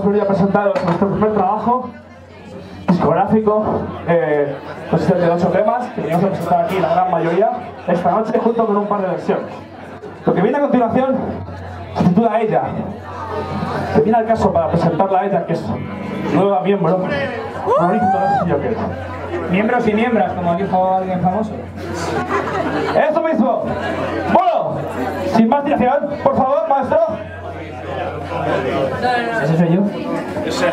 hemos venido a presentaros nuestro primer trabajo discográfico, eh, consiste de ocho temas que venimos a presentar aquí la gran mayoría esta noche junto con un par de versiones. Lo que viene a continuación se titula Ella. Se viene al caso para presentarla a ella, que es nueva miembro este que es. Miembros y miembros, como dijo alguien famoso. Eso mismo. Bueno, sin más dilación, por favor, maestro. C'est.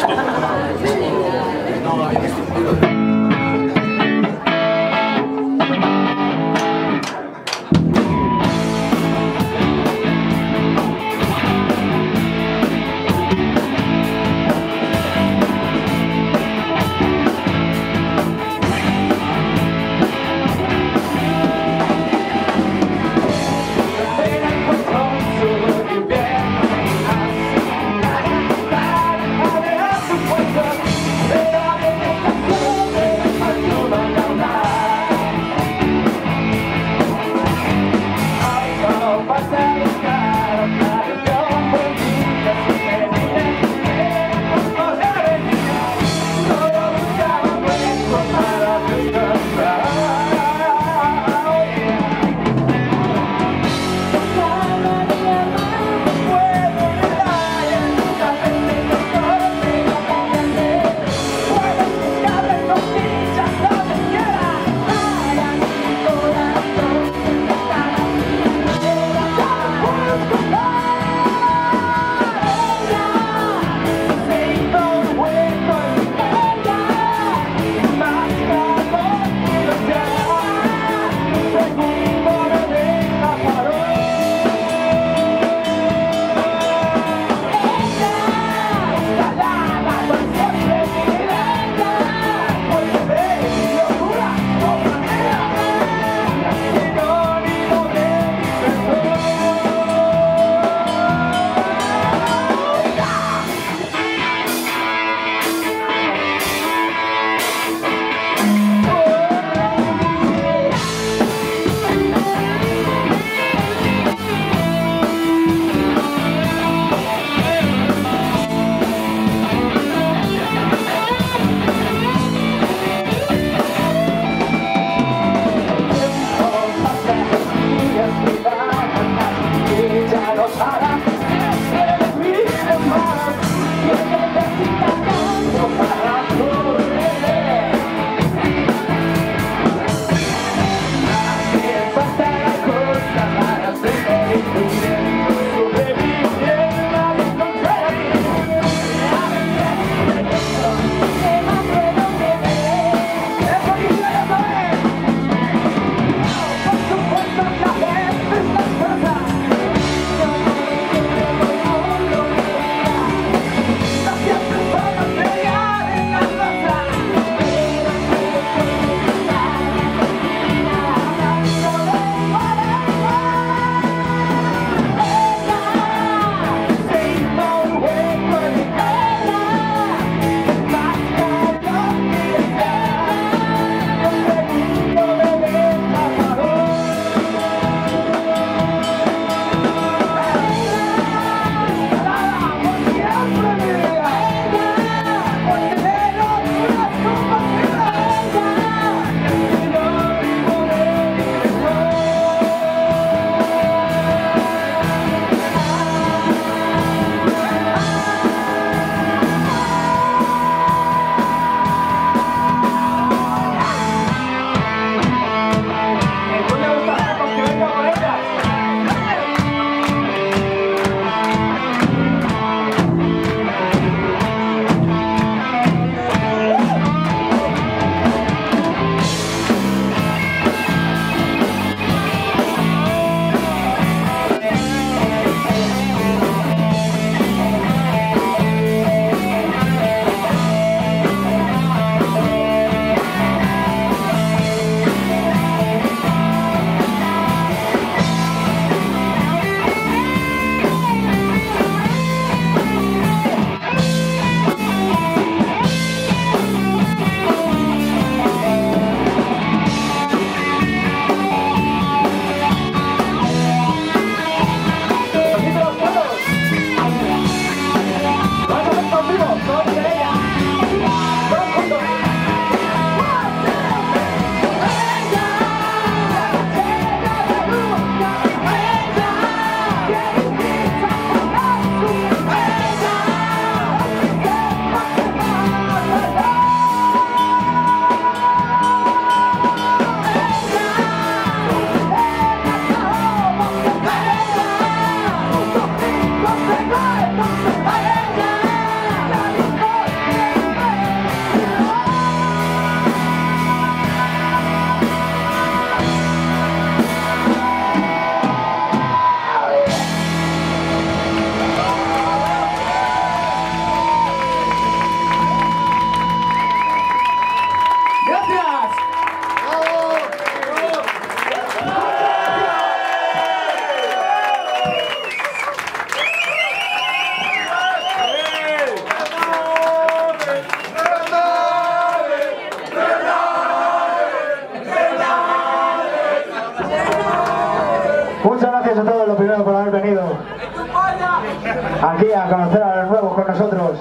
Aquí a conocer a los nuevos con nosotros.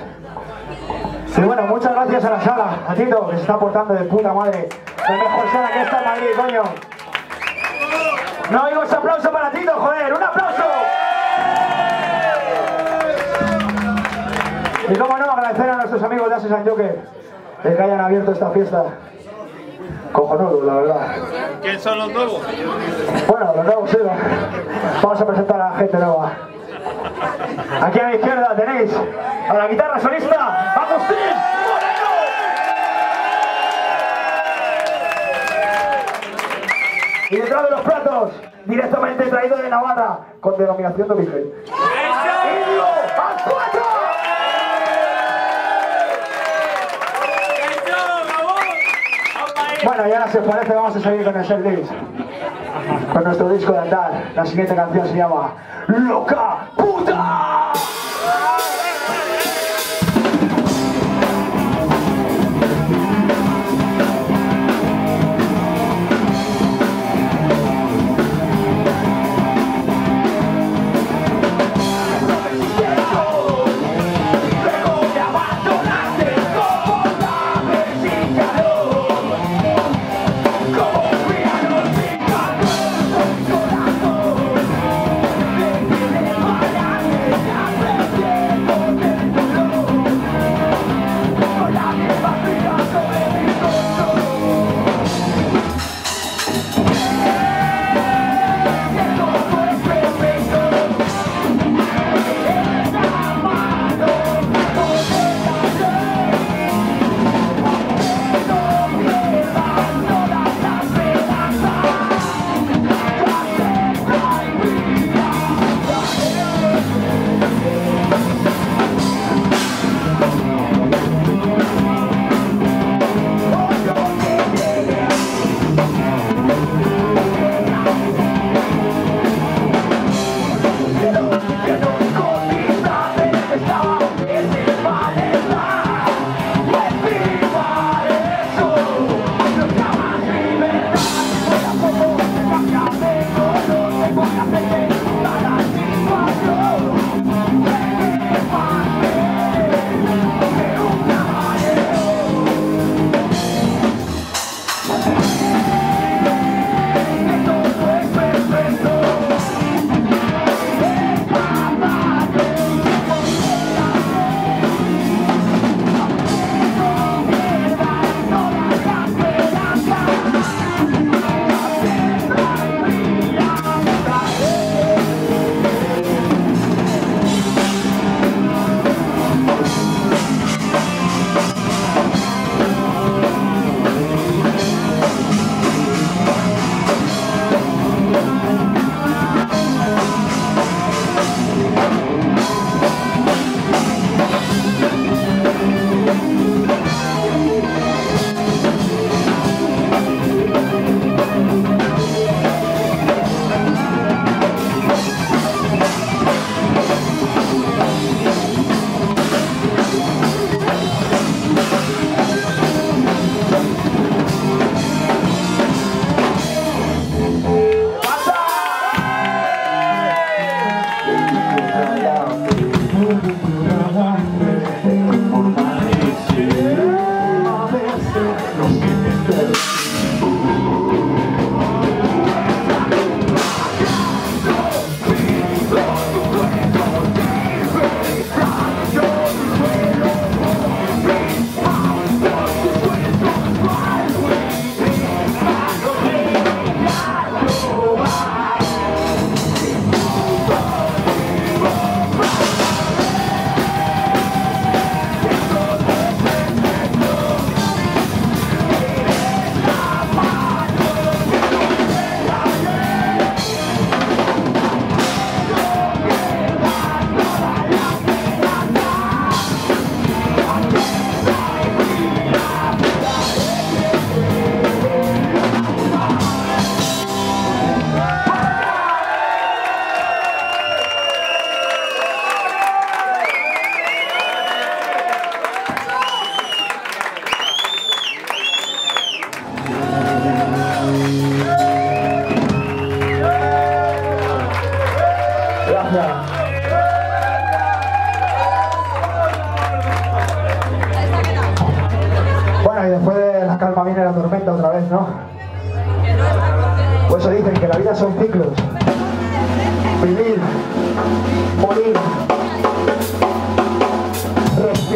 Y bueno, muchas gracias a la sala, a Tito, que se está portando de puta madre. La mejor sala que está en Madrid, coño. No oigo ese aplauso para Tito, joder, un aplauso. Y cómo no, agradecer a nuestros amigos de Ases San Joker de que hayan abierto esta fiesta. Cojonudo, la verdad. ¿Quién son los nuevos? Bueno, los nuevos sí. Vamos a presentar a la gente nueva. Aquí a mi izquierda tenéis a la guitarra solista, Agustín Moreno. Y detrás de los platos, directamente traído de Navarra, con denominación de origen. Bueno, y ahora si parece vamos a seguir con el set list. Con nuestro disco de andar. La siguiente canción se llama Loca Puta.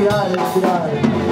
final, el final.